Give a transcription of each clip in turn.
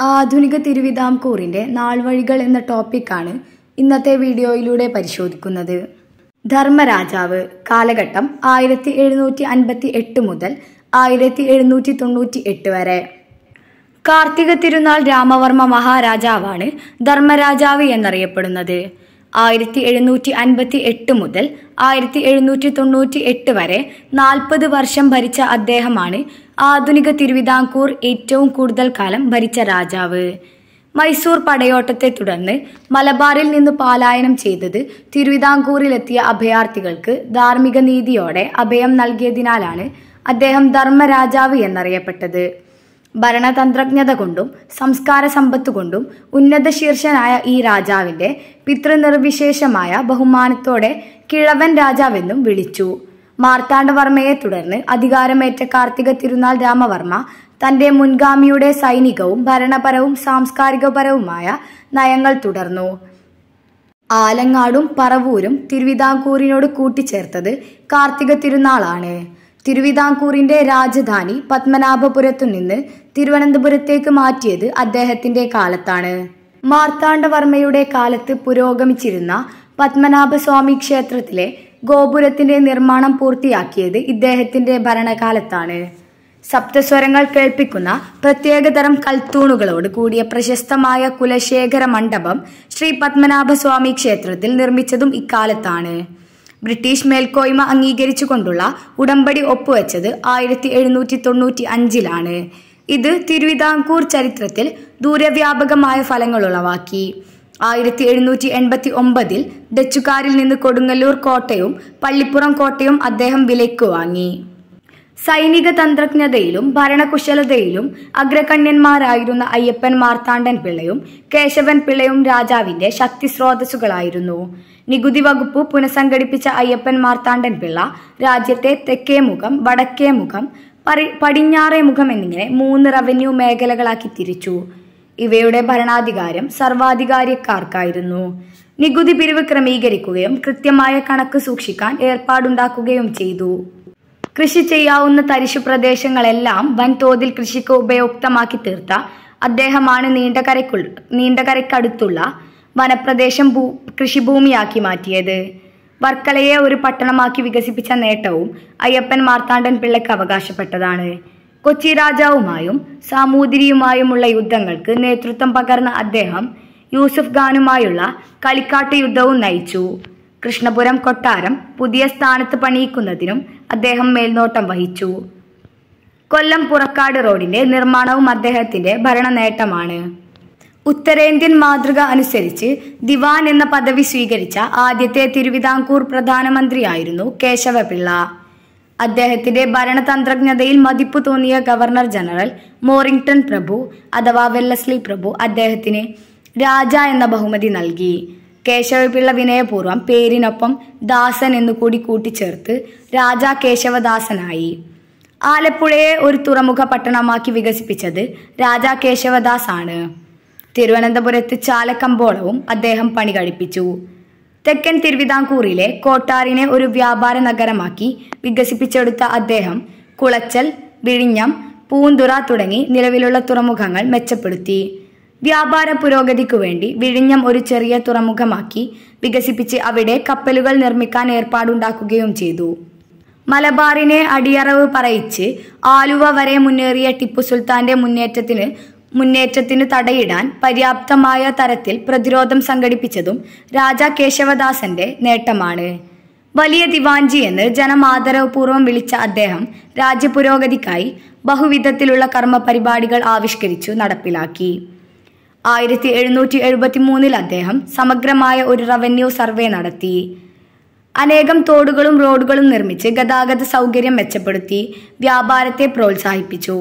ആധുനിക തിരുവിതാംകൂറിന്റെ നാൾവഴികൾ എന്ന ടോപ്പിക്കാണ് ഇന്നത്തെ വീഡിയോയിലൂടെ പരിശോധിക്കുന്നത്. ധർമ്മരാജാവ് കാലഘട്ടം ആയിരത്തി എഴുന്നൂറ്റി അൻപത്തി എട്ട് മുതൽ ആയിരത്തി എഴുന്നൂറ്റി തൊണ്ണൂറ്റി എട്ട് വരെ. കാർത്തിക തിരുനാൾ രാമവർമ്മ മഹാരാജാവാണ് ധർമ്മരാജാവ് എന്നറിയപ്പെടുന്നത്. ആയിരത്തി എഴുന്നൂറ്റി അൻപത്തി എട്ട് മുതൽ ആയിരത്തി എഴുന്നൂറ്റി തൊണ്ണൂറ്റി എട്ട് വരെ നാൽപ്പത് വർഷം ഭരിച്ച അദ്ദേഹമാണ് ആധുനിക തിരുവിതാംകൂർ ഏറ്റവും കൂടുതൽ കാലം ഭരിച്ച രാജാവ്. മൈസൂർ പടയോട്ടത്തെ തുടർന്ന് മലബാറിൽ നിന്ന് പലായനം ചെയ്തത് തിരുവിതാംകൂറിലെത്തിയ അഭയാർത്ഥികൾക്ക് ധാർമ്മിക നീതിയോടെ അഭയം നൽകിയതിനാലാണ് അദ്ദേഹം ധർമ്മരാജാവ് എന്നറിയപ്പെട്ടത്. ഭരണതന്ത്രജ്ഞത കൊണ്ടും സംസ്കാര സമ്പത്ത് കൊണ്ടും ഉന്നത ശീർഷനായ ഈ രാജാവിന്റെ പിതൃനിർവിശേഷമായ ബഹുമാനത്തോടെ കിഴവൻ രാജാവെന്നും വിളിച്ചു. മാർത്താണ്ഡവർമ്മയെ തുടർന്ന് അധികാരമേറ്റ കാർത്തിക തിരുനാൾ രാമവർമ്മ തന്റെ മുൻഗാമിയുടെ സൈനികവും ഭരണപരവും സാംസ്കാരികപരവുമായ നയങ്ങൾ തുടർന്നു. ആലങ്ങാടും പറവൂരും തിരുവിതാംകൂറിനോട് കൂട്ടിച്ചേർത്തത് കാർത്തിക തിരുനാളാണ്. തിരുവിതാംകൂറിന്റെ രാജധാനി പത്മനാഭപുരത്തു നിന്ന് തിരുവനന്തപുരത്തേക്ക് മാറ്റിയത് അദ്ദേഹത്തിന്റെ കാലത്താണ്. മാർത്താണ്ഡവർമ്മയുടെ കാലത്ത് പുരോഗമിച്ചിരുന്ന പത്മനാഭസ്വാമി ക്ഷേത്രത്തിലെ ഗോപുരത്തിന്റെ നിർമ്മാണം പൂർത്തിയാക്കിയത് ഇദ്ദേഹത്തിന്റെ ഭരണകാലത്താണ്. സപ്തസ്വരങ്ങൾ കേൾപ്പിക്കുന്ന പ്രത്യേകതരം കൽത്തൂണുകളോട് കൂടിയ പ്രശസ്തമായ കുലശേഖര മണ്ഡപം ശ്രീ പത്മനാഭസ്വാമി ക്ഷേത്രത്തിൽ നിർമ്മിച്ചതും ഇക്കാലത്താണ്. ബ്രിട്ടീഷ് മേൽക്കോയ്മ അംഗീകരിച്ചുകൊണ്ടുള്ള ഉടമ്പടി ഒപ്പുവെച്ചത് ആയിരത്തി എഴുന്നൂറ്റി തൊണ്ണൂറ്റി അഞ്ചിലാണ് ഇത് തിരുവിതാംകൂർ ചരിത്രത്തിൽ ദൂരവ്യാപകമായ ഫലങ്ങളുളവാക്കി. ആയിരത്തി എഴുന്നൂറ്റി എൺപത്തി ഒമ്പതിൽ ഡച്ചുകാരിൽ നിന്ന് കൊടുങ്ങല്ലൂർ കോട്ടയും പള്ളിപ്പുറം കോട്ടയും അദ്ദേഹം വിലയ്ക്ക് വാങ്ങി. സൈനിക തന്ത്രജ്ഞതയിലും ഭരണകുശലതയിലും അഗ്രഗണ്യന്മാരായിരുന്ന അയ്യപ്പൻ മാർത്താണ്ഡൻ പിള്ളയും കേശവൻ പിള്ളയും രാജാവിന്റെ ശക്തി സ്രോതസ്സുകളായിരുന്നു നികുതി വകുപ്പ് പുനഃസംഘടിപ്പിച്ച അയ്യപ്പൻ മാർത്താണ്ഡൻ പിള്ള രാജ്യത്തെ തെക്കേ മുഖം വടക്കേ മുഖം പറി- പടിഞ്ഞാറേ മുഖം എന്നിങ്ങനെ മൂന്ന് റവന്യൂ മേഖലകളാക്കി തിരിച്ചു. ഇവയുടെ ഭരണാധികാരം സർവാധികാരിക്കാർക്കായിരുന്നു. നികുതി പിരിവ് ക്രമീകരിക്കുകയും കൃത്യമായ കണക്ക് സൂക്ഷിക്കാൻ ഏർപ്പാടുണ്ടാക്കുകയും ചെയ്തു. കൃഷി ചെയ്യാവുന്ന തരിശു പ്രദേശങ്ങളെല്ലാം വൻതോതിൽ കൃഷിക്ക് ഉപയുക്തമാക്കി തീർത്ത അദ്ദേഹമാണ് നീണ്ടകരയ്ക്കു നീണ്ടകരയ്ക്കടുത്തുള്ള വനപ്രദേശം ഭൂ കൃഷിഭൂമിയാക്കി മാറ്റിയത്. വർക്കലയെ ഒരു പട്ടണമാക്കി വികസിപ്പിച്ച നേട്ടവും അയ്യപ്പൻ മാർത്താണ്ഡൻ പിള്ളയ്ക്ക് അവകാശപ്പെട്ടതാണ്. കൊച്ചി രാജാവുമായും സാമൂതിരിയുമായുമുള്ള യുദ്ധങ്ങൾക്ക് നേതൃത്വം പകർന്ന അദ്ദേഹം യൂസഫ് ഖാനുമായുള്ള കളിക്കാട്ട് യുദ്ധവും നയിച്ചു. കൃഷ്ണപുരം കൊട്ടാരം പുതിയ സ്ഥാനത്ത് പണിയിക്കുന്നതിനും അദ്ദേഹം മേൽനോട്ടം വഹിച്ചു. കൊല്ലം പുറക്കാട് റോഡിന്റെ നിർമ്മാണവും അദ്ദേഹത്തിന്റെ ഭരണ നേട്ടമാണ് ഉത്തരേന്ത്യൻ മാതൃക അനുസരിച്ച് ദിവാൻ എന്ന പദവി സ്വീകരിച്ച ആദ്യത്തെ തിരുവിതാംകൂർ പ്രധാനമന്ത്രിയായിരുന്നു കേശവപിള്ള. അദ്ദേഹത്തിന്റെ ഭരണതന്ത്രജ്ഞതയിൽ മതിപ്പ് തോന്നിയ ഗവർണർ ജനറൽ മോറിംഗ്ടൺ പ്രഭു അഥവാ വെല്ലസ്ലി പ്രഭു അദ്ദേഹത്തിന് രാജ എന്ന ബഹുമതി നൽകി. കേശവപിള്ള വിനയപൂർവം പേരിനൊപ്പം ദാസൻ എന്നു കൂടി കൂട്ടിച്ചേർത്ത് രാജാ കേശവദാസനായി. ആലപ്പുഴയെ ഒരു തുറമുഖ പട്ടണമാക്കി വികസിപ്പിച്ചത് രാജാ കേശവദാസ് ആണ് തിരുവനന്തപുരത്ത് ചാലക്കമ്പോളവും അദ്ദേഹം പണി കഴിപ്പിച്ചു തെക്കൻ തിരുവിതാംകൂറിലെ കോട്ടാറിനെ ഒരു വ്യാപാര നഗരമാക്കി വികസിപ്പിച്ചെടുത്ത അദ്ദേഹം കുളച്ചൽ വിഴിഞ്ഞം പൂന്തുറ തുടങ്ങി നിലവിലുള്ള തുറമുഖങ്ങൾ മെച്ചപ്പെടുത്തി. വ്യാപാര പുരോഗതിക്കു വേണ്ടി വിഴിഞ്ഞം ഒരു ചെറിയ തുറമുഖമാക്കി വികസിപ്പിച്ച് അവിടെ കപ്പലുകൾ നിർമ്മിക്കാൻ ഏർപ്പാടുണ്ടാക്കുകയും ചെയ്തു. മലബാറിനെ അടിയറവ് പറയിച്ച് ആലുവ വരെ മുന്നേറിയ ടിപ്പു സുൽത്താന്റെ മുന്നേറ്റത്തിന് മുന്നേറ്റത്തിന് തടയിടാൻ പര്യാപ്തമായ തരത്തിൽ പ്രതിരോധം സംഘടിപ്പിച്ചതും രാജാ കേശവദാസന്റെ നേട്ടമാണ്. വലിയ ദിവാഞ്ചി എന്ന് ജനമാദരവപൂർവം വിളിച്ച അദ്ദേഹം രാജ്യപുരോഗതിക്കായി ബഹുവിധത്തിലുള്ള കർമ്മ പരിപാടികൾ ആവിഷ്കരിച്ചു നടപ്പിലാക്കി. ആയിരത്തി എഴുന്നൂറ്റി എഴുപത്തി മൂന്നിൽ അദ്ദേഹം സമഗ്രമായ ഒരു റവന്യൂ സർവേ നടത്തി. അനേകം തോടുകളും റോഡുകളും നിർമ്മിച്ച് ഗതാഗത സൗകര്യം മെച്ചപ്പെടുത്തി വ്യാപാരത്തെ പ്രോത്സാഹിപ്പിച്ചു.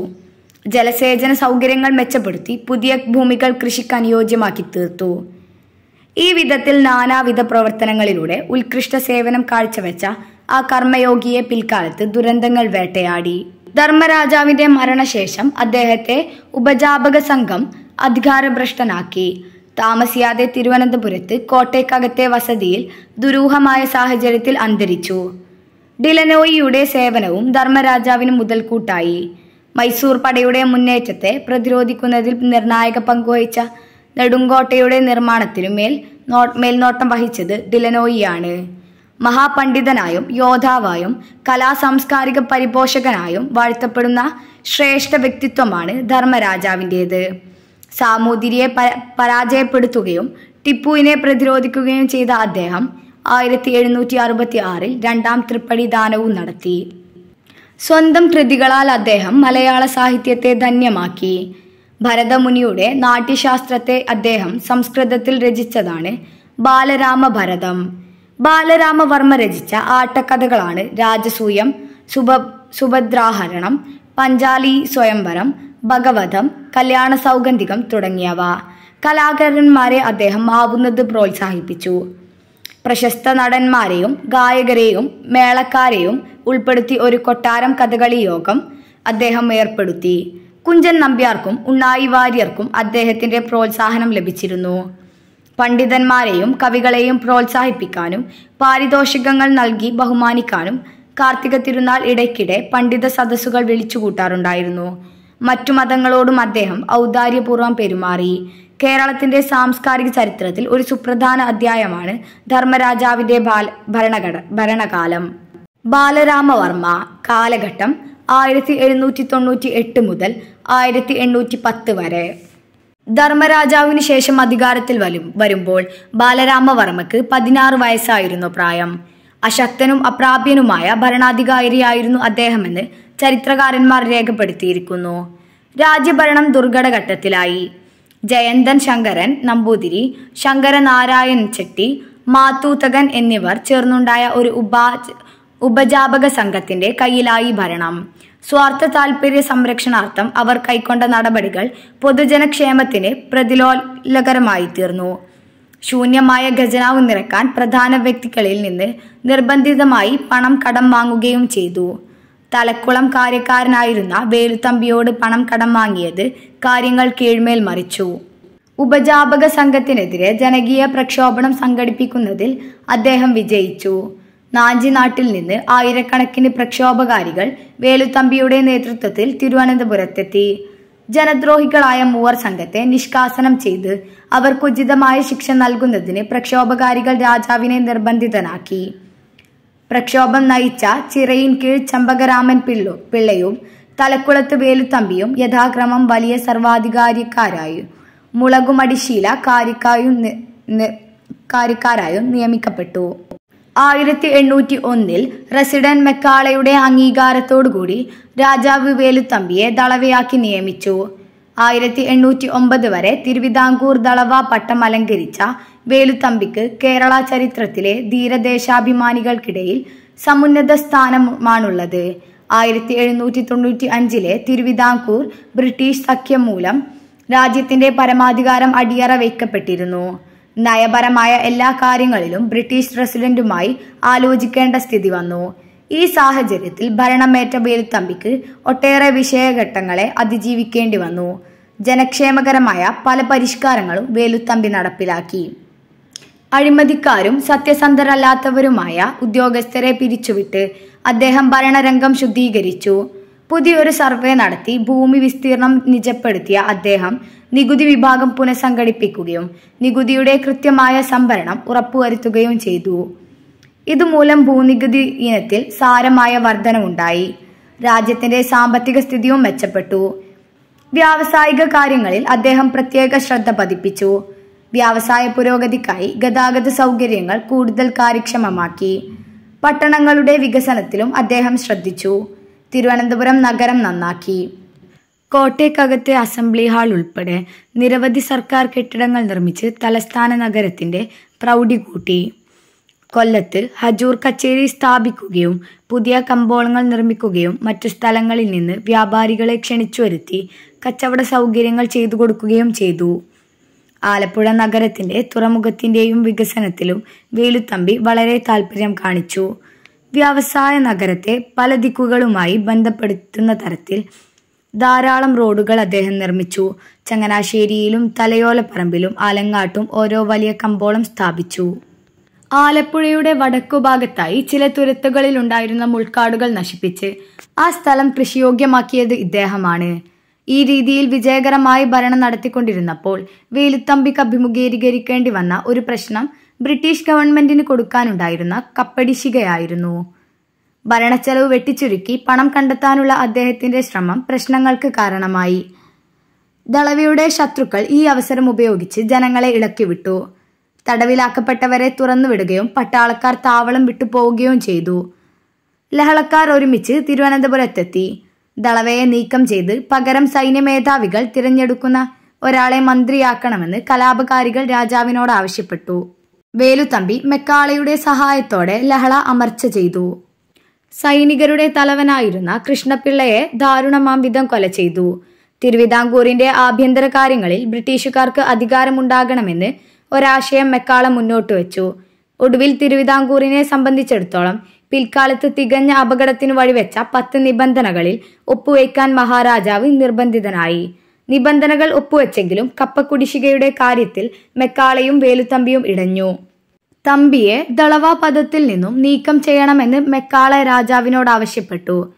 ജലസേചന സൗകര്യങ്ങൾ മെച്ചപ്പെടുത്തി പുതിയ ഭൂമികൾ കൃഷിക്ക് അനുയോജ്യമാക്കി തീർത്തു. ഈ വിധത്തിൽ നാനാവിധ പ്രവർത്തനങ്ങളിലൂടെ ഉത്കൃഷ്ട സേവനം കാഴ്ചവെച്ച ആ കർമ്മയോഗിയെ പിൽക്കാലത്ത് ദുരന്തങ്ങൾ വേട്ടയാടി. ധർമ്മരാജാവിന്റെ മരണശേഷം അദ്ദേഹത്തെ ഉപജാപക സംഘം അധികാരഭ്രഷ്ടനാക്കി. താമസിയാതെ തിരുവനന്തപുരത്ത് കോട്ടയ്ക്കകത്തെ വസതിയിൽ ദുരൂഹമായ സാഹചര്യത്തിൽ അന്തരിച്ചു. ഡിലനോയിയുടെ സേവനവും ധർമ്മരാജാവിന് മുതൽക്കൂട്ടായി. മൈസൂർ പടയുടെ മുന്നേറ്റത്തെ പ്രതിരോധിക്കുന്നതിൽ നിർണായക പങ്കുവഹിച്ച നെടുങ്കോട്ടയുടെ നിർമ്മാണത്തിനു മേൽ നോ- മേൽനോട്ടം വഹിച്ചത് ഡിലനോയിയാണ്. മഹാപണ്ഡിതനായും യോദ്ധാവായും കലാ സാംസ്കാരിക പരിപോഷകനായും വാഴ്ത്തപ്പെടുന്ന ശ്രേഷ്ഠ വ്യക്തിത്വമാണ് ധർമ്മരാജാവിന്റേത്. സാമൂതിരിയെ പരാജയപ്പെടുത്തുകയും ടിപ്പുവിനെ പ്രതിരോധിക്കുകയും ചെയ്ത അദ്ദേഹം ആയിരത്തി എഴുന്നൂറ്റി അറുപത്തി ആറിൽ രണ്ടാം തൃപ്പടി ദാനവും നടത്തി. സ്വന്തം കൃതികളാൽ അദ്ദേഹം മലയാള സാഹിത്യത്തെ ധന്യമാക്കി. ഭരതമുനിയുടെ നാട്യശാസ്ത്രത്തെ അദ്ദേഹം സംസ്കൃതത്തിൽ രചിച്ചതാണ് ബാലരാമ ഭരതം ബാലരാമവർമ്മ രചിച്ച ആട്ടക്കഥകളാണ് രാജസൂയം സുഭ സുഭദ്രാഹരണം പഞ്ചാലി സ്വയംവരം ഭഗവതം കല്യാണ സൗഗന്ധികം തുടങ്ങിയവ. കലാകാരന്മാരെ അദ്ദേഹം ആവുന്നത് പ്രോത്സാഹിപ്പിച്ചു. പ്രശസ്ത നടന്മാരെയും ഗായകരെയും മേളക്കാരെയും ഉൾപ്പെടുത്തി ഒരു കൊട്ടാരം കഥകളി യോഗം അദ്ദേഹം ഏർപ്പെടുത്തി. കുഞ്ചൻ നമ്പ്യാർക്കും ഉണ്ണായി വാര്യർക്കും അദ്ദേഹത്തിന്റെ പ്രോത്സാഹനം ലഭിച്ചിരുന്നു. പണ്ഡിതന്മാരെയും കവികളെയും പ്രോത്സാഹിപ്പിക്കാനും പാരിതോഷികങ്ങൾ നൽകി ബഹുമാനിക്കാനും കാർത്തിക തിരുനാൾ ഇടയ്ക്കിടെ പണ്ഡിത സദസ്സുകൾ വിളിച്ചുകൂട്ടാറുണ്ടായിരുന്നു. മറ്റു മതങ്ങളോടും അദ്ദേഹം ഔദാര്യപൂർവം പെരുമാറി. കേരളത്തിന്റെ സാംസ്കാരിക ചരിത്രത്തിൽ ഒരു സുപ്രധാന അധ്യായമാണ് ധർമ്മരാജാവിന്റെ ഭരണഘട ഭരണകാലം. ബാലരാമവർമ്മ കാലഘട്ടം ആയിരത്തി എഴുന്നൂറ്റി തൊണ്ണൂറ്റി എട്ട് മുതൽ ആയിരത്തി എണ്ണൂറ്റി പത്ത് വരെ. ധർമ്മരാജാവിന് ശേഷം അധികാരത്തിൽ വരും വരുമ്പോൾ ബാലരാമവർമ്മക്ക് പതിനാറ് വയസ്സായിരുന്നു പ്രായം. അശക്തനും അപ്രാപ്യനുമായ ഭരണാധികാരിയായിരുന്നു അദ്ദേഹമെന്ന് ചരിത്രകാരന്മാർ രേഖപ്പെടുത്തിയിരിക്കുന്നു. രാജ്യഭരണം ദുർഘടഘട്ടത്തിലായി. ജയന്തൻ ശങ്കരൻ നമ്പൂതിരി ശങ്കരനാരായൺ ചെട്ടി മാത്തൂത്തകൻ എന്നിവർ ചേർന്നുണ്ടായ ഒരു ഉപാ ഉപജാപക സംഘത്തിന്റെ കയ്യിലായി ഭരണം. സ്വാർത്ഥ താൽപര്യ സംരക്ഷണാർത്ഥം അവർ കൈക്കൊണ്ട നടപടികൾ പൊതുജനക്ഷേമത്തിന് പ്രതിലോലകരമായി തീർന്നു ശൂന്യമായ ഖജനാവ് നിറക്കാൻ പ്രധാന വ്യക്തികളിൽ നിന്ന് നിർബന്ധിതമായി പണം കടം വാങ്ങുകയും ചെയ്തു. തലക്കുളം കാര്യക്കാരനായിരുന്ന വേലുത്തമ്പിയോട് പണം കടം വാങ്ങിയത് കാര്യങ്ങൾ കീഴ്മേൽ മറിച്ചു. ഉപജാപക സംഘത്തിനെതിരെ ജനകീയ പ്രക്ഷോഭണം സംഘടിപ്പിക്കുന്നതിൽ അദ്ദേഹം വിജയിച്ചു. നാഞ്ചി നാട്ടിൽ നിന്ന് ആയിരക്കണക്കിന് പ്രക്ഷോഭകാരികൾ വേലുത്തമ്പിയുടെ നേതൃത്വത്തിൽ തിരുവനന്തപുരത്തെത്തി. ജനദ്രോഹികളായ മൂവർ സംഘത്തെ നിഷ്കാസനം ചെയ്ത് അവർക്കുചിതമായ ശിക്ഷ നൽകുന്നതിന് പ്രക്ഷോഭകാരികൾ രാജാവിനെ നിർബന്ധിതനാക്കി. പ്രക്ഷോഭം നയിച്ച ചിറയിൻ കീഴ് ചമ്പകരാമൻ പിള്ളു പിള്ളയും തലക്കുളത്ത് വേലുത്തമ്പിയും യഥാക്രമം വലിയ സർവാധികാരിക്കാരായും മുളകുമടിശീല കാരിക്കായും കാരിക്കാരായും നിയമിക്കപ്പെട്ടു. ആയിരത്തി എണ്ണൂറ്റി ഒന്നിൽ റസിഡന്റ് മെക്കാളയുടെ അംഗീകാരത്തോടുകൂടി രാജാവ് വേലുത്തമ്പിയെ ദളവയാക്കി നിയമിച്ചു. ആയിരത്തി എണ്ണൂറ്റി ഒമ്പത് വരെ തിരുവിതാംകൂർ ദളവ പട്ടം അലങ്കരിച്ച വേലുത്തമ്പിക്ക് കേരള ചരിത്രത്തിലെ ധീരദേശാഭിമാനികൾക്കിടയിൽ സമുന്നത സ്ഥാനമാണുള്ളത്. ആയിരത്തി എഴുന്നൂറ്റി തൊണ്ണൂറ്റി അഞ്ചിലെ തിരുവിതാംകൂർ ബ്രിട്ടീഷ് സഖ്യം മൂലം രാജ്യത്തിന്റെ പരമാധികാരം അടിയറ വയ്ക്കപ്പെട്ടിരുന്നു. നയപരമായ എല്ലാ കാര്യങ്ങളിലും ബ്രിട്ടീഷ് പ്രസിഡന്റുമായി ആലോചിക്കേണ്ട സ്ഥിതി വന്നു. ഈ സാഹചര്യത്തിൽ ഭരണമേറ്റ വേലുത്തമ്പിക്ക് ഒട്ടേറെ വിഷയഘട്ടങ്ങളെ അതിജീവിക്കേണ്ടി വന്നു. ജനക്ഷേമകരമായ പല പരിഷ്കാരങ്ങളും വേലുത്തമ്പി നടപ്പിലാക്കി. അഴിമതിക്കാരും സത്യസന്ധരല്ലാത്തവരുമായ ഉദ്യോഗസ്ഥരെ പിരിച്ചുവിട്ട് അദ്ദേഹം ഭരണരംഗം ശുദ്ധീകരിച്ചു. പുതിയൊരു സർവേ നടത്തി ഭൂമി വിസ്തീർണം നിജപ്പെടുത്തിയ അദ്ദേഹം നികുതി വിഭാഗം പുനഃസംഘടിപ്പിക്കുകയും നികുതിയുടെ കൃത്യമായ സംഭരണം ഉറപ്പുവരുത്തുകയും ചെയ്തു. ഇതുമൂലം ഭൂനികുതി ഇനത്തിൽ സാരമായ വർധനവുണ്ടായി. രാജ്യത്തിന്റെ സാമ്പത്തിക സ്ഥിതിയും മെച്ചപ്പെട്ടു. വ്യാവസായിക കാര്യങ്ങളിൽ അദ്ദേഹം പ്രത്യേക ശ്രദ്ധ പതിപ്പിച്ചു. വ്യാവസായ പുരോഗതിക്കായി ഗതാഗത സൗകര്യങ്ങൾ കൂടുതൽ കാര്യക്ഷമമാക്കി. പട്ടണങ്ങളുടെ വികസനത്തിലും അദ്ദേഹം ശ്രദ്ധിച്ചു. തിരുവനന്തപുരം നഗരം നന്നാക്കി. കോട്ടയ്ക്കകത്തെ അസംബ്ലി ഹാൾ ഉൾപ്പെടെ നിരവധി സർക്കാർ കെട്ടിടങ്ങൾ നിർമ്മിച്ച് തലസ്ഥാന നഗരത്തിന്റെ പ്രൗഢി കൂട്ടി. കൊല്ലത്ത് ഹജൂർ കച്ചേരി സ്ഥാപിക്കുകയും പുതിയ കമ്പോളങ്ങൾ നിർമ്മിക്കുകയും മറ്റു സ്ഥലങ്ങളിൽ നിന്ന് വ്യാപാരികളെ ക്ഷണിച്ചു വരുത്തി കച്ചവട സൗകര്യങ്ങൾ ചെയ്തു കൊടുക്കുകയും ചെയ്തു. ആലപ്പുഴ നഗരത്തിന്റെ തുറമുഖത്തിന്റെയും വികസനത്തിലും വേലുത്തമ്പി വളരെ താല്പര്യം കാണിച്ചു. വ്യവസായ നഗരത്തെ പല ദിക്കുകളുമായി ബന്ധപ്പെടുത്തുന്ന തരത്തിൽ ധാരാളം റോഡുകൾ അദ്ദേഹം നിർമ്മിച്ചു. ചങ്ങനാശ്ശേരിയിലും തലയോലപ്പറമ്പിലും ആലങ്ങാട്ടും ഓരോ വലിയ കമ്പോളം സ്ഥാപിച്ചു. ആലപ്പുഴയുടെ വടക്കുഭാഗത്തായി ചില തുരത്തുകളിൽ ഉണ്ടായിരുന്ന മുൾക്കാടുകൾ നശിപ്പിച്ച് ആ സ്ഥലം കൃഷിയോഗ്യമാക്കിയത് ഇദ്ദേഹമാണ്. ഈ രീതിയിൽ വിജയകരമായി ഭരണം നടത്തിക്കൊണ്ടിരുന്നപ്പോൾ വേലുത്തമ്പിക്ക് അഭിമുഖീകരിക്കേണ്ടി വന്ന ഒരു പ്രശ്നം ബ്രിട്ടീഷ് ഗവൺമെന്റിന് കൊടുക്കാനുണ്ടായിരുന്ന കപ്പടിശികയായിരുന്നു. ഭരണച്ചെലവ് വെട്ടിച്ചുരുക്കി പണം കണ്ടെത്താനുള്ള അദ്ദേഹത്തിന്റെ ശ്രമം പ്രശ്നങ്ങൾക്ക് കാരണമായി. ദളവയുടെ ശത്രുക്കൾ ഈ അവസരം ഉപയോഗിച്ച് ജനങ്ങളെ ഇളക്കിവിട്ടു. തടവിലാക്കപ്പെട്ടവരെ തുറന്നുവിടുകയും പട്ടാളക്കാർ താവളം വിട്ടു പോവുകയും ചെയ്തു. ലഹളക്കാർ ഒരുമിച്ച് തിരുവനന്തപുരത്തെത്തി. ദളവയെ നീക്കം ചെയ്ത് പകരം സൈന്യമേധാവികൾ തിരഞ്ഞെടുക്കുന്ന ഒരാളെ മന്ത്രിയാക്കണമെന്ന് കലാപകാരികൾ രാജാവിനോട് ആവശ്യപ്പെട്ടു. വേലുത്തമ്പി മെക്കാളയുടെ സഹായത്തോടെ ലഹള അമർച്ച ചെയ്തു. സൈനികരുടെ തലവനായിരുന്ന കൃഷ്ണപിള്ളയെ ദാരുണമാം വിധം കൊല ചെയ്തു. തിരുവിതാംകൂറിന്റെ ആഭ്യന്തര കാര്യങ്ങളിൽ ബ്രിട്ടീഷുകാർക്ക് അധികാരമുണ്ടാകണമെന്ന് ഒരാശയം മെക്കാളം മുന്നോട്ട് വെച്ചു. ഒടുവിൽ തിരുവിതാംകൂറിനെ സംബന്ധിച്ചിടത്തോളം പിൽക്കാലത്ത് തികഞ്ഞ അപകടത്തിനു വഴിവെച്ച പത്ത് നിബന്ധനകളിൽ ഒപ്പുവയ്ക്കാൻ മഹാരാജാവ് നിർബന്ധിതനായി. നിബന്ധനകൾ ഒപ്പുവെച്ചെങ്കിലും കപ്പക്കുടിശികയുടെ കാര്യത്തിൽ മെക്കാളയും വേലുത്തമ്പിയും ഇടഞ്ഞു. തമ്പിയെ ദളവ പദത്തിൽ നിന്നും നീക്കം ചെയ്യണമെന്ന് മെക്കാള രാജാവിനോട് ആവശ്യപ്പെട്ടു.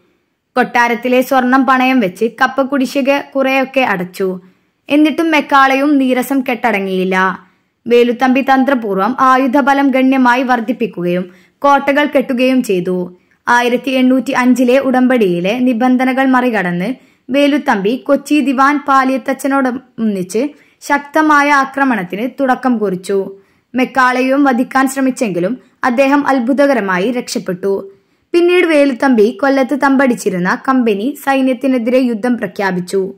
കൊട്ടാരത്തിലെ സ്വർണം പണയം വെച്ച് കപ്പക്കുടിശിക കുറെയൊക്കെ അടച്ചു. എന്നിട്ടും മെക്കാളയും നീരസം കെട്ടടങ്ങിയില്ല. വേലുത്തമ്പി തന്ത്രപൂർവം ആയുധബലം ഗണ്യമായി വർദ്ധിപ്പിക്കുകയും കോട്ടകൾ കെട്ടുകയും ചെയ്തു. ആയിരത്തി എണ്ണൂറ്റി അഞ്ചിലെ ഉടമ്പടിയിലെ നിബന്ധനകൾ മറികടന്ന് വേലുത്തമ്പി കൊച്ചി ദിവാൻ പാലിയത്തച്ഛനോടൊന്നിച്ച് ശക്തമായ ആക്രമണത്തിന് തുടക്കം കുറിച്ചു. മെക്കാളയും വധിക്കാൻ ശ്രമിച്ചെങ്കിലും അദ്ദേഹം അത്ഭുതകരമായി രക്ഷപ്പെട്ടു. പിന്നീട് വേലുത്തമ്പി കൊല്ലത്ത് തമ്പടിച്ചിരുന്ന കമ്പനി സൈന്യത്തിനെതിരെ യുദ്ധം പ്രഖ്യാപിച്ചു.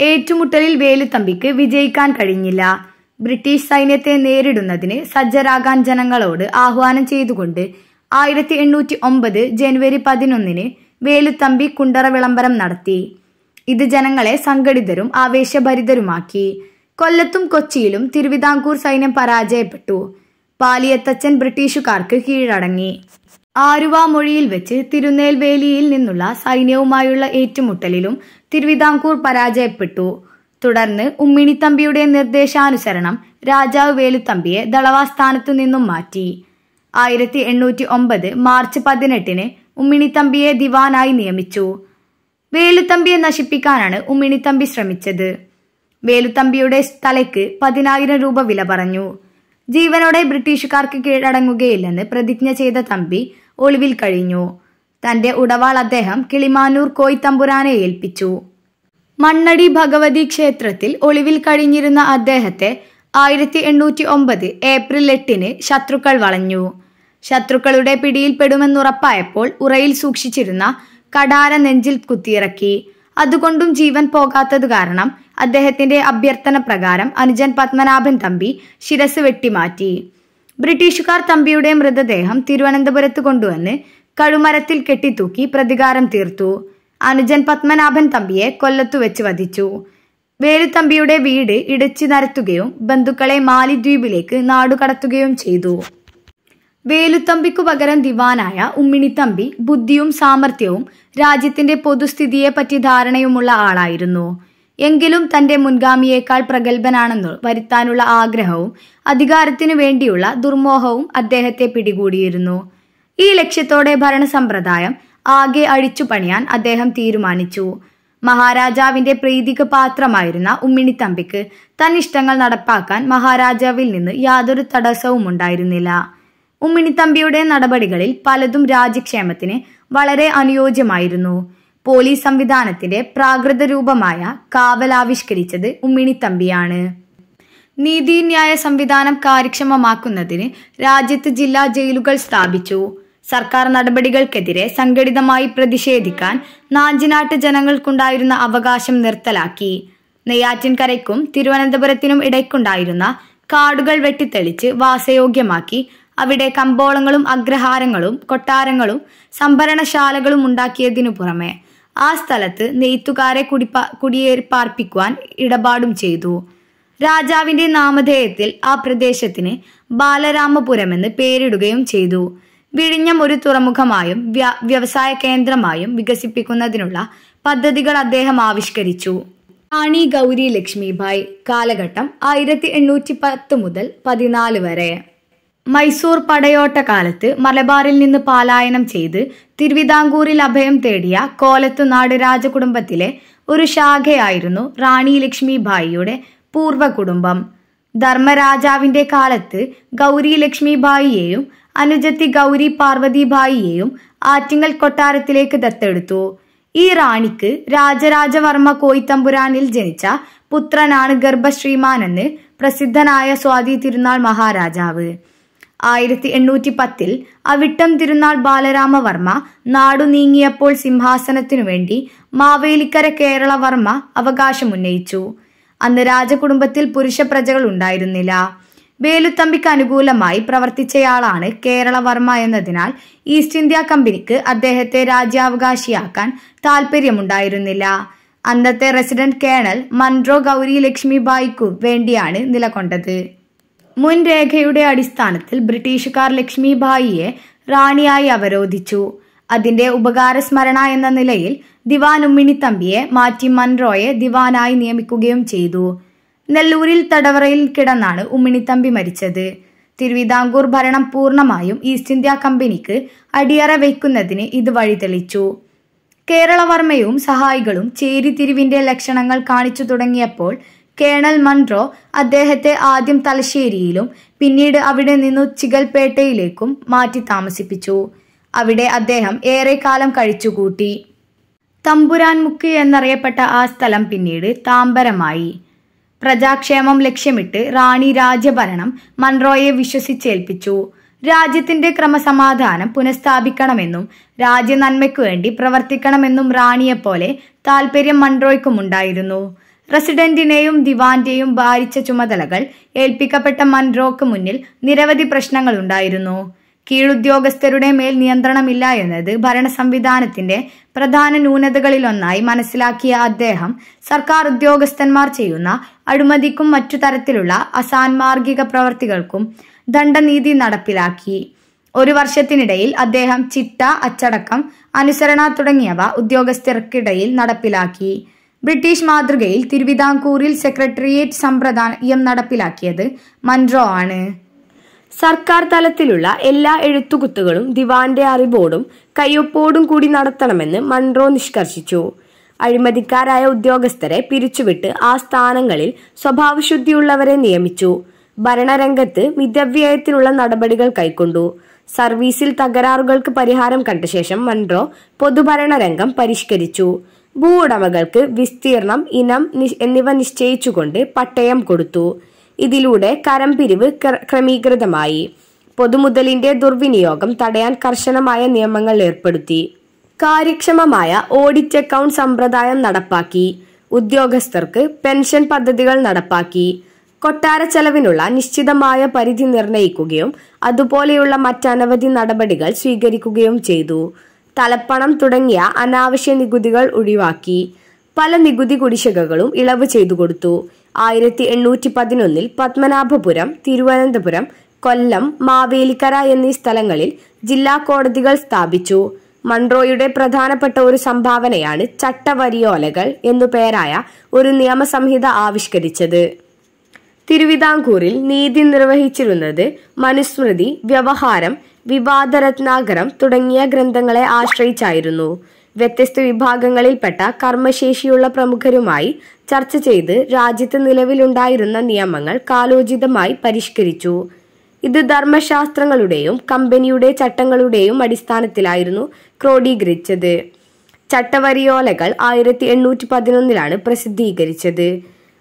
ഏറ്റുമുട്ടലിൽ വേലുത്തമ്പിക്ക് വിജയിക്കാൻ കഴിഞ്ഞില്ല. ബ്രിട്ടീഷ് സൈന്യത്തെ നേരിടുന്നതിന് സജ്ജരാകാൻ ജനങ്ങളോട് ആഹ്വാനം ചെയ്തുകൊണ്ട് ആയിരത്തി എണ്ണൂറ്റി ഒമ്പത് ജനുവരി പതിനൊന്നിന് വേലുത്തമ്പി കുണ്ടറ വിളംബരം നടത്തി. ഇത് ജനങ്ങളെ സംഘടിതരും ആവേശഭരിതരുമാക്കി. കൊല്ലത്തും കൊച്ചിയിലും തിരുവിതാംകൂർ സൈന്യം പരാജയപ്പെട്ടു. പാലിയത്തച്ഛൻ ബ്രിട്ടീഷുകാർക്ക് കീഴടങ്ങി. ആലുവാമൊഴിയിൽ വെച്ച് തിരുനെൽവേലിയിൽ നിന്നുള്ള സൈന്യവുമായുള്ള ഏറ്റുമുട്ടലിലും തിരുവിതാംകൂർ പരാജയപ്പെട്ടു. തുടർന്ന് ഉമ്മിണിത്തമ്പിയുടെ നിർദ്ദേശാനുസരണം രാജാവ് വേലുത്തമ്പിയെ ദളവാസ്ഥാനത്തു നിന്നും മാറ്റി. ആയിരത്തി എണ്ണൂറ്റി ഒമ്പത് മാർച്ച് പതിനെട്ടിന് ഉമ്മിണിത്തമ്പിയെ ദിവാനായി നിയമിച്ചു. വേലുത്തമ്പിയെ നശിപ്പിക്കാനാണ് ഉമ്മിണിത്തമ്പി ശ്രമിച്ചത്. വേലുത്തമ്പിയുടെ തലയ്ക്ക് പതിനായിരം രൂപ വില പറഞ്ഞു. ജീവനോടെ ബ്രിട്ടീഷുകാർക്ക് കീഴടങ്ങുകയില്ലെന്ന് പ്രതിജ്ഞ ചെയ്ത തമ്പി ഒളിവിൽ കഴിഞ്ഞു. തന്റെ ഉടവാൾ അദ്ദേഹം കിളിമാനൂർ കോയ്ത്തമ്പുരാനെ ഏൽപ്പിച്ചു. മണ്ണടി ഭഗവതി ക്ഷേത്രത്തിൽ ഒളിവിൽ കഴിഞ്ഞിരുന്ന അദ്ദേഹത്തെ ആയിരത്തി എണ്ണൂറ്റി ഒമ്പത് ഏപ്രിൽ എട്ടിന് ശത്രുക്കൾ വളഞ്ഞു. ശത്രുക്കളുടെ പിടിയിൽപ്പെടുമെന്നുറപ്പായപ്പോൾ ഉറയിൽ സൂക്ഷിച്ചിരുന്ന കടാര നെഞ്ചിൽ കുത്തിയിറക്കി. അതുകൊണ്ടും ജീവൻ പോകാത്തത് കാരണം അദ്ദേഹത്തിന്റെ അഭ്യർത്ഥന പ്രകാരം അനുജൻ പത്മനാഭൻ തമ്പി ശിരസ് വെട്ടിമാറ്റി. ബ്രിട്ടീഷുകാർ തമ്പിയുടെ മൃതദേഹം തിരുവനന്തപുരത്ത് കൊണ്ടുവന്ന് കഴുമരത്തിൽ കെട്ടിത്തൂക്കി പ്രതികാരം തീർത്തു. അനുജൻ പത്മനാഭൻ തമ്പിയെ കൊല്ലത്തു വെച്ച് വധിച്ചു. വേലുത്തമ്പിയുടെ വീട് ഇടിച്ചു നരത്തുകയും ബന്ധുക്കളെ മാലിദ്വീപിലേക്ക് നാടുകടത്തുകയും ചെയ്തു. വേലുത്തമ്പിക്കു പകരം ദിവാനായ ഉമ്മിണിത്തമ്പി ബുദ്ധിയും സാമർഥ്യവും രാജ്യത്തിന്റെ പൊതുസ്ഥിതിയെപ്പറ്റി ധാരണയുമുള്ള ആളായിരുന്നു. എങ്കിലും തന്റെ മുൻഗാമിയേക്കാൾ പ്രഗത്ഭനാണെന്ന് വരുത്താനുള്ള ആഗ്രഹവും അധികാരത്തിനു വേണ്ടിയുള്ള ദുർമോഹവും അദ്ദേഹത്തെ പിടികൂടിയിരുന്നു. ഈ ലക്ഷ്യത്തോടെ ഭരണസമ്പ്രദായം ആകെ അഴിച്ചു പണിയാൻ അദ്ദേഹം തീരുമാനിച്ചു. മഹാരാജാവിന്റെ പ്രീതിക്ക് പാത്രമായിരുന്ന ഉമ്മിണിത്തമ്പിക്ക് ഇഷ്ടങ്ങൾ നടപ്പാക്കാൻ മഹാരാജാവിൽ നിന്ന് യാതൊരു തടസ്സവും ഉണ്ടായിരുന്നില്ല. ഉമ്മിണിത്തമ്പിയുടെ നടപടികളിൽ പലതും രാജ്യക്ഷേമത്തിന് വളരെ അനുയോജ്യമായിരുന്നു. പോലീസ് സംവിധാനത്തിന്റെ പ്രാകൃത രൂപമായ കാവൽ ആവിഷ്കരിച്ചത് ഉമ്മിണിത്തമ്പിയാണ്. നീതിന്യായ സംവിധാനം കാര്യക്ഷമമാക്കുന്നതിന് രാജ്യത്ത് ജില്ലാ ജയിലുകൾ സ്ഥാപിച്ചു. സർക്കാർ നടപടികൾക്കെതിരെ സംഘടിതമായി പ്രതിഷേധിക്കാൻ നാഞ്ചിനാട്ട് ജനങ്ങൾക്കുണ്ടായിരുന്ന അവകാശം നിർത്തലാക്കി. നെയ്യാറ്റിൻകരയ്ക്കും തിരുവനന്തപുരത്തിനും ഇടയ്ക്കുണ്ടായിരുന്ന കാടുകൾ വെട്ടിത്തെളിച്ച് വാസയോഗ്യമാക്കി അവിടെ കമ്പോളങ്ങളും അഗ്രഹാരങ്ങളും കൊട്ടാരങ്ങളും സംഭരണശാലകളും ഉണ്ടാക്കിയതിനു പുറമെ ആ സ്ഥലത്ത് നെയ്ത്തുകാരെ കുടിപ്പാ കുടിയേറിപ്പാർപ്പിക്കുവാൻ ഇടപാടും ചെയ്തു. രാജാവിന്റെ നാമധേയത്തിൽ ആ പ്രദേശത്തിന് ബാലരാമപുരമെന്ന് പേരിടുകയും ചെയ്തു. വിഴിഞ്ഞം ഒരു തുറമുഖമായും വ്യവസായ കേന്ദ്രമായും വികസിപ്പിക്കുന്നതിനുള്ള പദ്ധതികൾ അദ്ദേഹം ആവിഷ്കരിച്ചു. റാണി ഗൗരി ലക്ഷ്മിഭായ് കാലഘട്ടം ആയിരത്തി എണ്ണൂറ്റി പത്ത് മുതൽ പതിനാല് വരെ. മൈസൂർ പടയോട്ട കാലത്ത് മലബാറിൽ നിന്ന് പാലായനം ചെയ്ത് തിരുവിതാംകൂറിൽ അഭയം തേടിയ കോലത്തുനാട് രാജകുടുംബത്തിലെ ഒരു ശാഖയായിരുന്നു റാണി ലക്ഷ്മിഭായിയുടെ പൂർവ കുടുംബം ധർമ്മരാജാവിന്റെ കാലത്ത് ഗൗരി ലക്ഷ്മി ബായിയെയും അനുജത്തി ഗൗരി പാർവതി ബായിയെയും ആറ്റിങ്ങൽ കൊട്ടാരത്തിലേക്ക് ദത്തെടുത്തു. ഈ റാണിക്ക് രാജരാജവർമ്മ കോയിത്തമ്പുരാനിൽ ജനിച്ച പുത്രനാണ് ഗർഭശ്രീമാൻ എന്ന് പ്രസിദ്ധനായ സ്വാതി തിരുനാൾ മഹാരാജാവ്. ആയിരത്തി എണ്ണൂറ്റി പത്തിൽ അവിട്ടം തിരുനാൾ ബാലരാമവർമ്മ നാടു നീങ്ങിയപ്പോൾ സിംഹാസനത്തിനു വേണ്ടി മാവേലിക്കര കേരളവർമ്മ അവകാശമുന്നയിച്ചു. അന്ന് രാജകുടുംബത്തിൽ പുരുഷ പ്രജകൾ ഉണ്ടായിരുന്നില്ല. വേലുത്തമ്പിക്ക് അനുകൂലമായി പ്രവർത്തിച്ചയാളാണ് കേരളവർമ്മ എന്നതിനാൽ ഈസ്റ്റ് ഇന്ത്യ കമ്പനിക്ക് അദ്ദേഹത്തെ രാജ്യാവകാശിയാക്കാൻ താല്പര്യമുണ്ടായിരുന്നില്ല അന്നത്തെ റെസിഡന്റ് കേണൽ മൺട്രോ ഗൗരി ലക്ഷ്മിബായിക്കു വേണ്ടിയാണ് നിലകൊണ്ടത്. മുൻ രേഖയുടെ അടിസ്ഥാനത്തിൽ ബ്രിട്ടീഷുകാർ ലക്ഷ്മിബായിയെ റാണിയായി അവരോധിച്ചു. അതിന്റെ ഉപകാരസ്മരണ എന്ന നിലയിൽ ദിവാൻ ഉമ്മിണിത്തമ്പിയെ മാറ്റി മൻറോയെ ദിവാനായി നിയമിക്കുകയും ചെയ്തു. നെല്ലൂരിൽ തടവറയിൽ കിടന്നാണ് ഉമ്മിണിത്തമ്പി മരിച്ചത്. തിരുവിതാംകൂർ ഭരണം പൂർണമായും ഈസ്റ്റ് ഇന്ത്യ കമ്പനിക്ക് അടിയറ വയ്ക്കുന്നതിന് ഇത് വഴിതെളിച്ചു കേരളവർമ്മയും സഹായികളും ചേരിതിരിവിന്റെ ലക്ഷണങ്ങൾ കാണിച്ചു തുടങ്ങിയപ്പോൾ കേണൽ മൺട്രോ അദ്ദേഹത്തെ ആദ്യം തലശ്ശേരിയിലും പിന്നീട് അവിടെ നിന്നു ചികൽപേട്ടയിലേക്കും മാറ്റി താമസിപ്പിച്ചു. അവിടെ അദ്ദേഹം ഏറെക്കാലം കഴിച്ചുകൂട്ടി. തമ്പുരാൻമുക്ക് എന്നറിയപ്പെട്ട ആ സ്ഥലം പിന്നീട് താമ്പരമായി. പ്രജാക്ഷേമം ലക്ഷ്യമിട്ട് റാണി രാജഭരണം മൺറോയെ വിശ്വസിച്ചേൽപ്പിച്ചു. രാജ്യത്തിന്റെ ക്രമസമാധാനം പുനഃസ്ഥാപിക്കണമെന്നും രാജ്യനന്മയ്ക്കു വേണ്ടി പ്രവർത്തിക്കണമെന്നും റാണിയെപ്പോലെ താൽപര്യം മൺറോയ്ക്കുമുണ്ടായിരുന്നു. റസിഡന്റിനെയും ദിവാന്റെയും ഭാരിച്ച ചുമതലകൾ ഏൽപ്പിക്കപ്പെട്ട മൺറോക്ക് മുന്നിൽ നിരവധി പ്രശ്നങ്ങളുണ്ടായിരുന്നു. കീഴുദ്യോഗസ്ഥരുടെ മേൽ നിയന്ത്രണമില്ല എന്നത് ഭരണ സംവിധാനത്തിന്റെ പ്രധാന ന്യൂനതകളിലൊന്നായി മനസ്സിലാക്കിയ അദ്ദേഹം സർക്കാർ ഉദ്യോഗസ്ഥന്മാർ ചെയ്യുന്ന അഴിമതിക്കും മറ്റു തരത്തിലുള്ള അസാൻമാർഗിക പ്രവർത്തികൾക്കും ദണ്ഡനീതി നടപ്പിലാക്കി. ഒരു വർഷത്തിനിടയിൽ അദ്ദേഹം ചിട്ട അച്ചടക്കം അനുസരണ തുടങ്ങിയവ ഉദ്യോഗസ്ഥർക്കിടയിൽ നടപ്പിലാക്കി. ബ്രിട്ടീഷ് മാതൃകയിൽ തിരുവിതാംകൂറിൽ സെക്രട്ടേറിയറ്റ് സമ്പ്രദായം നടപ്പിലാക്കിയത് മൺട്രോ ആണ്. സർക്കാർ തലത്തിലുള്ള എല്ലാ എഴുത്തുകുത്തുകളും ദിവാന്റെ അറിവോടും കയ്യൊപ്പോടും കൂടി നടത്തണമെന്ന് മൺറോ നിഷ്കർഷിച്ചു. അഴിമതിക്കാരായ ഉദ്യോഗസ്ഥരെ പിരിച്ചുവിട്ട് ആ സ്ഥാനങ്ങളിൽ സ്വഭാവശുദ്ധിയുള്ളവരെ നിയമിച്ചു. ഭരണരംഗത്ത് മിതവ്യയത്തിനുള്ള നടപടികൾ കൈക്കൊണ്ടു. സർവീസിൽ തകരാറുകൾക്ക് പരിഹാരം കണ്ട ശേഷം മൺറോ പൊതുഭരണരംഗം പരിഷ്കരിച്ചു. ഭൂ ഉടമകൾക്ക് വിസ്തീർണം ഇനം എന്നിവ നിശ്ചയിച്ചുകൊണ്ട് പട്ടയം കൊടുത്തു. ഇതിലൂടെ കരം പിരിവ് ക്ര- ക്രമീകൃതമായി. പൊതുമുതലിന്റെ ദുർവിനിയോഗം തടയാൻ കർശനമായ നിയമങ്ങൾ ഏർപ്പെടുത്തി. കാര്യക്ഷമമായ ഓഡിറ്റ് അക്കൗണ്ട് സമ്പ്രദായം നടപ്പാക്കി. ഉദ്യോഗസ്ഥർക്ക് പെൻഷൻ പദ്ധതികൾ നടപ്പാക്കി. കൊട്ടാര ചെലവിനുള്ള നിശ്ചിതമായ പരിധി നിർണയിക്കുകയും അതുപോലെയുള്ള മറ്റനവധി നടപടികൾ സ്വീകരിക്കുകയും ചെയ്തു. തലപ്പണം തുടങ്ങിയ അനാവശ്യ നികുതികൾ ഒഴിവാക്കി. പല നികുതി കുടിശ്ശികകളും ഇളവ് ചെയ്തു കൊടുത്തു. ആയിരത്തി എണ്ണൂറ്റി പതിനൊന്നിൽ പത്മനാഭപുരം തിരുവനന്തപുരം കൊല്ലം മാവേലിക്കര എന്നീ സ്ഥലങ്ങളിൽ ജില്ലാ കോടതികൾ സ്ഥാപിച്ചു. മൺട്രോയുടെ പ്രധാനപ്പെട്ട ഒരു സംഭാവനയാണ് ചട്ടവരിയോലകൾ എന്നു പേരായ ഒരു നിയമസംഹിത ആവിഷ്കരിച്ചത്. തിരുവിതാംകൂറിൽ നീതി നിർവഹിച്ചിരുന്നത് മനുസ്മൃതി വ്യവഹാരം വിവാദരത്നാകരം തുടങ്ങിയ ഗ്രന്ഥങ്ങളെ ആശ്രയിച്ചായിരുന്നു. വ്യത്യസ്ത വിഭാഗങ്ങളിൽപ്പെട്ട കർമ്മശേഷിയുള്ള പ്രമുഖരുമായി ചർച്ച ചെയ്ത് രാജ്യത്ത് നിലവിലുണ്ടായിരുന്ന നിയമങ്ങൾ കാലോചിതമായി പരിഷ്കരിച്ചു. ഇത് ധർമ്മശാസ്ത്രങ്ങളുടെയും കമ്പനിയുടെ ചട്ടങ്ങളുടെയും അടിസ്ഥാനത്തിലായിരുന്നു ക്രോഡീകരിച്ചത്. ചട്ടവരിയോലകൾ ആയിരത്തി എണ്ണൂറ്റി പതിനൊന്നിലാണ് പ്രസിദ്ധീകരിച്ചത്.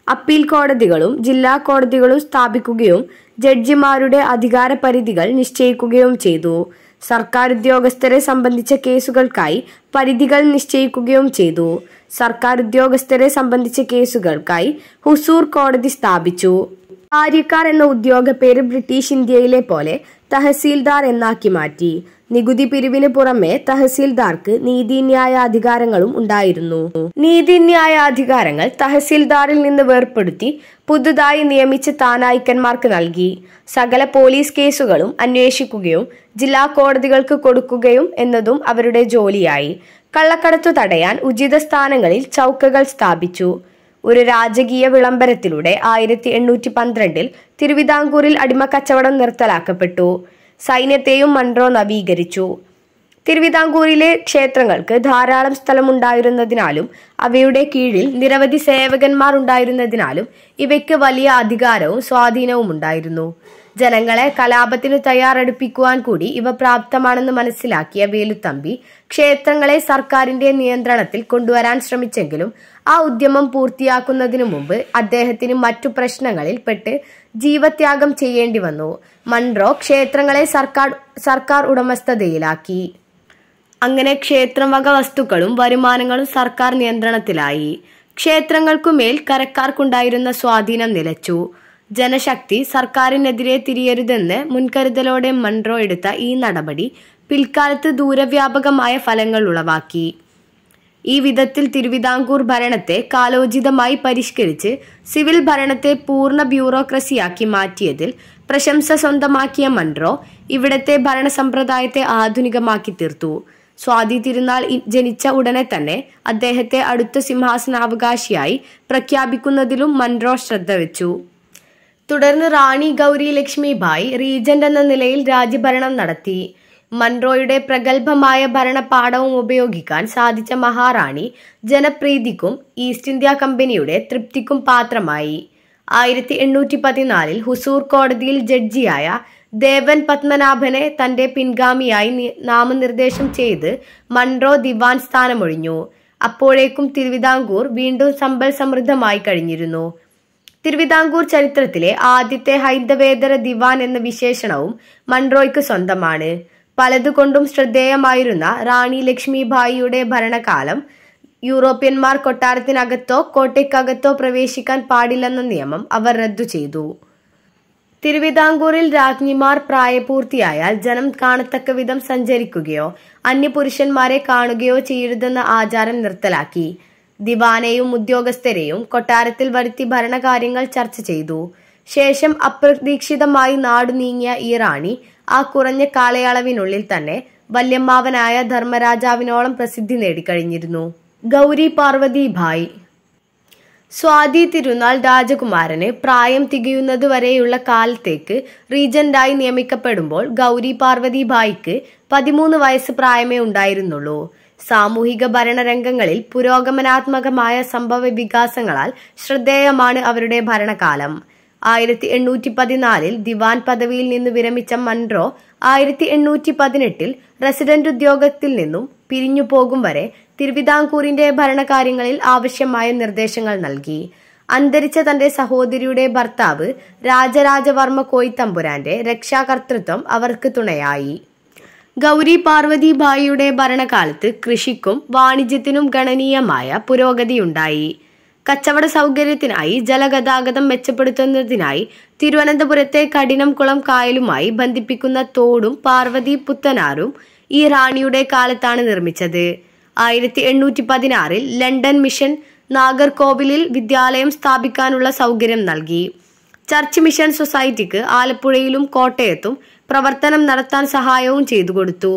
അപ്പീൽ കോടതികളും ജില്ലാ കോടതികളും സ്ഥാപിക്കുകയും ജഡ്ജിമാരുടെ അധികാര പരിധികൾ നിശ്ചയിക്കുകയും ചെയ്തു. സർക്കാർ ഉദ്യോഗസ്ഥരെ സംബന്ധിച്ച കേസുകൾക്കായി പരിധികൾ നിശ്ചയിക്കുകയും ചെയ്തു. സർക്കാർ ഉദ്യോഗസ്ഥരെ സംബന്ധിച്ച കേസുകൾക്കായി ഹുസൂർ കോടതി സ്ഥാപിച്ചു. കാര്യക്കാർ എന്ന ഉദ്യോഗ പേര് ബ്രിട്ടീഷ് ഇന്ത്യയിലെ പോലെ തഹസീൽദാർ എന്നാക്കി മാറ്റി. നികുതി പിരിവിന് പുറമെ തഹസീൽദാർക്ക് നീതിന്യായ അധികാരങ്ങളും ഉണ്ടായിരുന്നു. നീതിന്യായ അധികാരങ്ങൾ തഹസീൽദാറിൽ നിന്ന് വേർപ്പെടുത്തി പുതുതായി നിയമിച്ച താനായിക്കന്മാർക്ക് നൽകി. സകല പോലീസ് കേസുകളും അന്വേഷിക്കുകയും ജില്ലാ കോടതികൾക്ക് കൊടുക്കുകയും എന്നതും അവരുടെ ജോലിയായി. കള്ളക്കടത്തു തടയാൻ ഉചിത സ്ഥാനങ്ങളിൽ ചൗക്കകൾ സ്ഥാപിച്ചു. ഒരു രാജകീയ വിളംബരത്തിലൂടെ ആയിരത്തി എണ്ണൂറ്റി പന്ത്രണ്ടിൽ തിരുവിതാംകൂറിൽ അടിമക്കച്ചവടം നിർത്തലാക്കപ്പെട്ടു. സൈന്യത്തെയും മൺട്രോ നവീകരിച്ചു. തിരുവിതാംകൂറിലെ ക്ഷേത്രങ്ങൾക്ക് ധാരാളം സ്ഥലമുണ്ടായിരുന്നതിനാലും അവയുടെ കീഴിൽ നിരവധി സേവകന്മാർ ഉണ്ടായിരുന്നതിനാലും ഇവയ്ക്ക് വലിയ അധികാരവും സ്വാധീനവും ഉണ്ടായിരുന്നു. ജനങ്ങളെ കലാപത്തിന് തയ്യാറെടുപ്പിക്കുവാൻ കൂടി ഇവ പ്രാപ്തമാണെന്ന് മനസ്സിലാക്കിയ വേലുത്തമ്പി ക്ഷേത്രങ്ങളെ സർക്കാരിന്റെ നിയന്ത്രണത്തിൽ കൊണ്ടുവരാൻ ശ്രമിച്ചെങ്കിലും ആ ഉദ്യമം പൂർത്തിയാക്കുന്നതിനു മുമ്പ് അദ്ദേഹത്തിന് മറ്റു പ്രശ്നങ്ങളിൽ പെട്ട് ജീവത്യാഗം ചെയ്യേണ്ടി വന്നു. മൺറോ ക്ഷേത്രങ്ങളെ സർക്കാർ സർക്കാർ ഉടമസ്ഥതയിലാക്കി. അങ്ങനെ ക്ഷേത്രം വക വസ്തുക്കളും വരുമാനങ്ങളും സർക്കാർ നിയന്ത്രണത്തിലായി. ക്ഷേത്രങ്ങൾക്കുമേൽ കരക്കാർക്കുണ്ടായിരുന്ന സ്വാധീനം നിലച്ചു. ജനശക്തി സർക്കാരിനെതിരെ തിരിയരുതെന്ന് മുൻകരുതലോടെ മൺറോ എടുത്ത ഈ നടപടി പിൽക്കാലത്ത് ദൂരവ്യാപകമായ ഫലങ്ങൾ ഉളവാക്കി. ഈ വിധത്തിൽ തിരുവിതാംകൂർ ഭരണത്തെ കാലോചിതമായി പരിഷ്കരിച്ച് സിവിൽ ഭരണത്തെ പൂർണ ബ്യൂറോക്രസിയാക്കി മാറ്റിയതിൽ പ്രശംസ സ്വന്തമാക്കിയ മൺട്രോ ഇവിടത്തെ ഭരണ സമ്പ്രദായത്തെ ആധുനികമാക്കി തീർത്തു. സ്വാതി തിരുനാൾ ജനിച്ച ഉടനെ തന്നെ അദ്ദേഹത്തെ അടുത്ത സിംഹാസനാവകാശിയായി പ്രഖ്യാപിക്കുന്നതിലും മൺട്രോ ശ്രദ്ധ വെച്ചു. തുടർന്ന് റാണി ഗൗരി ലക്ഷ്മി ബായി റീജന്റ് എന്ന നിലയിൽ രാജ്യഭരണം നടത്തി. മൺട്രോയുടെ പ്രഗത്ഭമായ ഭരണപാഠവും ഉപയോഗിക്കാൻ സാധിച്ച മഹാറാണി ജനപ്രീതിക്കും ഈസ്റ്റ് ഇന്ത്യ കമ്പനിയുടെ തൃപ്തിക്കും പാത്രമായി. ആയിരത്തി എണ്ണൂറ്റി പതിനാലിൽ ഹുസൂർ കോടതിയിൽ ജഡ്ജിയായ ദേവൻ പത്മനാഭനെ തന്റെ പിൻഗാമിയായി നാമനിർദ്ദേശം ചെയ്ത് മൺറോ ദിവാൻ സ്ഥാനമൊഴിഞ്ഞു. അപ്പോഴേക്കും തിരുവിതാംകൂർ വീണ്ടും സമ്പൽ സമൃദ്ധമായി കഴിഞ്ഞിരുന്നു. തിരുവിതാംകൂർ ചരിത്രത്തിലെ ആദ്യത്തെ ഹൈന്ദവേതര ദിവാൻ എന്ന വിശേഷണവും മൺറോയ്ക്ക് സ്വന്തമാണ്. പലതുകൊണ്ടും ശ്രദ്ധേയമായിരുന്ന റാണി ലക്ഷ്മിഭായിയുടെ ഭരണകാലം യൂറോപ്യന്മാർ കൊട്ടാരത്തിനകത്തോ കോട്ടയ്ക്കകത്തോ പ്രവേശിക്കാൻ പാടില്ലെന്ന നിയമം അവർ റദ്ദു ചെയ്തു. തിരുവിതാംകൂറിൽ രാജ്ഞിമാർ പ്രായപൂർത്തിയായാൽ ജനം കാണത്തക്ക വിധം സഞ്ചരിക്കുകയോ അന്യപുരുഷന്മാരെ കാണുകയോ ചെയ്യരുതെന്ന ആചാരം നിർത്തലാക്കി. ദിവാനെയും ഉദ്യോഗസ്ഥരെയും കൊട്ടാരത്തിൽ വരുത്തി ഭരണകാര്യങ്ങൾ ചർച്ച ചെയ്തു. ശേഷം അപ്രതീക്ഷിതമായി നാടു നീങ്ങിയ ഈ റാണി ആ കുറഞ്ഞ കാലയളവിനുള്ളിൽ തന്നെ വല്യമ്മാവനായ ധർമ്മരാജാവിനോളം പ്രസിദ്ധി നേടിക്കഴിഞ്ഞിരുന്നു. ഗൗരി പാർവതി ഭായ്. സ്വാതി തിരുനാൾ രാജകുമാരന് പ്രായം തികയുന്നത് തികയുന്നതുവരെയുള്ള കാലത്തേക്ക് റീജന്റായി നിയമിക്കപ്പെടുമ്പോൾ ഗൗരി പാർവതി ഭായിക്ക് പതിമൂന്ന് വയസ്സ് പ്രായമേ ഉണ്ടായിരുന്നുള്ളൂ. സാമൂഹിക ഭരണരംഗങ്ങളിൽ പുരോഗമനാത്മകമായ സംഭവ വികാസങ്ങളാൽ ശ്രദ്ധേയമാണ് അവരുടെ ഭരണകാലം. ആയിരത്തി എണ്ണൂറ്റി പതിനാലിൽ ദിവാൻ പദവിയിൽ നിന്ന് വിരമിച്ച മൺട്രോ ആയിരത്തി എണ്ണൂറ്റി പതിനെട്ടിൽ റസിഡന്റ് ഉദ്യോഗത്തിൽ നിന്നും പിരിഞ്ഞു പോകും വരെ തിരുവിതാംകൂറിന്റെ ഭരണകാര്യങ്ങളിൽ ആവശ്യമായ നിർദ്ദേശങ്ങൾ നൽകി. അന്തരിച്ച തന്റെ സഹോദരിയുടെ ഭർത്താവ് രാജരാജവർമ്മ കോയിത്തമ്പുരാന്റെ രക്ഷാകർത്തൃത്വം അവർക്ക് തുണയായി. ഗൗരി പാർവതി ഭായിയുടെ ഭരണകാലത്ത് കൃഷിക്കും വാണിജ്യത്തിനും ഗണനീയമായ പുരോഗതിയുണ്ടായി. കച്ചവട സൗകര്യത്തിനായി ജലഗതാഗതം മെച്ചപ്പെടുത്തുന്നതിനായി തിരുവനന്തപുരത്തെ കഠിനംകുളം കായലുമായി ബന്ധിപ്പിക്കുന്ന തോടും പാർവതി പുത്തനാറും ഈ റാണിയുടെ കാലത്താണ് നിർമ്മിച്ചത്. ആയിരത്തി എണ്ണൂറ്റി പതിനാറിൽ ലണ്ടൻ മിഷൻ നാഗർകോവിലിൽ വിദ്യാലയം സ്ഥാപിക്കാനുള്ള സൗകര്യം നൽകി. ചർച്ച് മിഷൻ സൊസൈറ്റിക്ക് ആലപ്പുഴയിലും കോട്ടയത്തും പ്രവർത്തനം നടത്താൻ സഹായവും ചെയ്തു കൊടുത്തു.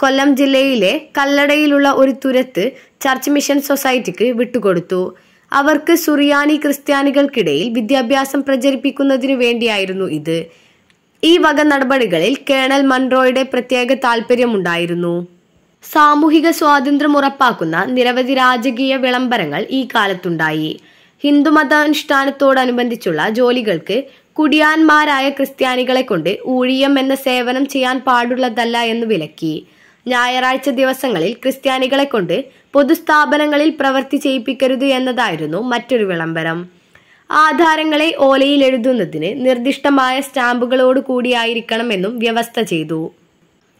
കൊല്ലം ജില്ലയിലെ കല്ലടയിലുള്ള ഒരു തുരത്ത് ചർച്ച് മിഷൻ സൊസൈറ്റിക്ക് വിട്ടുകൊടുത്തു. അവർക്ക് സുറിയാനി ക്രിസ്ത്യാനികൾക്കിടയിൽ വിദ്യാഭ്യാസം പ്രചരിപ്പിക്കുന്നതിനു വേണ്ടിയായിരുന്നു ഇത്. ഈ വക നടപടികളിൽ കേണൽ മൺറോയുടെ പ്രത്യേക താൽപ്പര്യമുണ്ടായിരുന്നു സാമൂഹിക സ്വാതന്ത്ര്യം ഉറപ്പാക്കുന്ന നിരവധി രാജകീയ വിളംബരങ്ങൾ ഈ കാലത്തുണ്ടായി. ഹിന്ദുമതാനുഷ്ഠാനത്തോടനുബന്ധിച്ചുള്ള ജോലികൾക്ക് കുടിയാന്മാരായ ക്രിസ്ത്യാനികളെ കൊണ്ട് ഊഴിയം എന്ന സേവനം ചെയ്യാൻ പാടുള്ളതല്ല എന്ന് വിലക്കി. ഞായറാഴ്ച ദിവസങ്ങളിൽ ക്രിസ്ത്യാനികളെ കൊണ്ട് പൊതുസ്ഥാപനങ്ങളിൽ പ്രവൃത്തി ചെയ്യിപ്പിക്കരുത് എന്നതായിരുന്നു മറ്റൊരു വിളംബരം. ആധാരങ്ങളെ ഓലയിൽ എഴുതുന്നതിന് നിർദ്ദിഷ്ടമായ സ്റ്റാമ്പുകളോട് കൂടിയായിരിക്കണമെന്നും വ്യവസ്ഥ ചെയ്തു.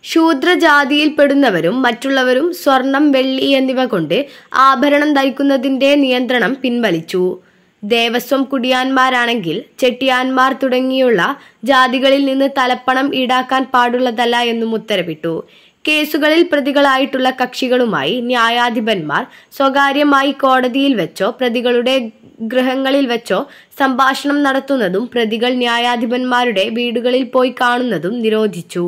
ശൂദ്രജാതിയിൽപ്പെടുന്നവരും മറ്റുള്ളവരും സ്വർണം വെള്ളി എന്നിവ കൊണ്ട് ആഭരണം ധരിക്കുന്നതിന്റെ നിയന്ത്രണം പിൻവലിച്ചു. ദേവസ്വം കുടിയാന്മാരാണെങ്കിൽ ചെട്ടിയാന്മാർ തുടങ്ങിയുള്ള ജാതികളിൽ നിന്ന് തലപ്പണം ഈടാക്കാൻ പാടുള്ളതല്ല എന്നും ഉത്തരവിട്ടു. കേസുകളിൽ പ്രതികളായിട്ടുള്ള കക്ഷികളുമായി ന്യായാധിപന്മാർ സ്വകാര്യമായി കോടതിയിൽ വെച്ചോ പ്രതികളുടെ ഗൃഹങ്ങളിൽ വെച്ചോ സംഭാഷണം നടത്തുന്നതും പ്രതികൾ ന്യായാധിപന്മാരുടെ വീടുകളിൽ പോയി കാണുന്നതും നിരോധിച്ചു.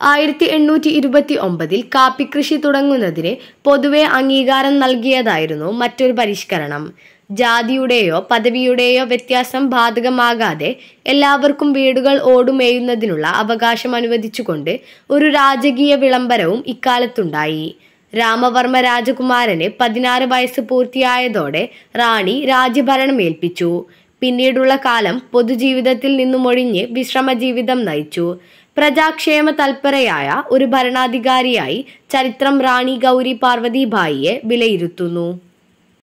ആയിരത്തി എണ്ണൂറ്റി ഇരുപത്തി ഒമ്പതിൽ കാപ്പിക്കൃഷി തുടങ്ങുന്നതിന് പൊതുവെ അംഗീകാരം നൽകിയതായിരുന്നു മറ്റൊരു പരിഷ്കരണം. ജാതിയുടെയോ പദവിയുടെയോ വ്യത്യാസം ബാധകമാകാതെ എല്ലാവർക്കും വീടുകൾ ഓടുമേയുന്നതിനുള്ള അവകാശം അനുവദിച്ചുകൊണ്ട് ഒരു രാജകീയ വിളംബരവും ഇക്കാലത്തുണ്ടായി. രാമവർമ്മ രാജകുമാരന് പതിനാറ് വയസ്സ് പൂർത്തിയായതോടെ റാണി രാജ്യഭരണം ഏൽപ്പിച്ചു. പിന്നീടുള്ള കാലം പൊതുജീവിതത്തിൽ നിന്നുമൊഴിഞ്ഞ് വിശ്രമ ജീവിതം നയിച്ചു. പ്രജാക്ഷേമ തൽപരയായ ഒരു ഭരണാധികാരിയായി ചരിത്രം റാണി ഗൗരി പാർവതി ഭായിയെ വിലയിരുത്തുന്നു.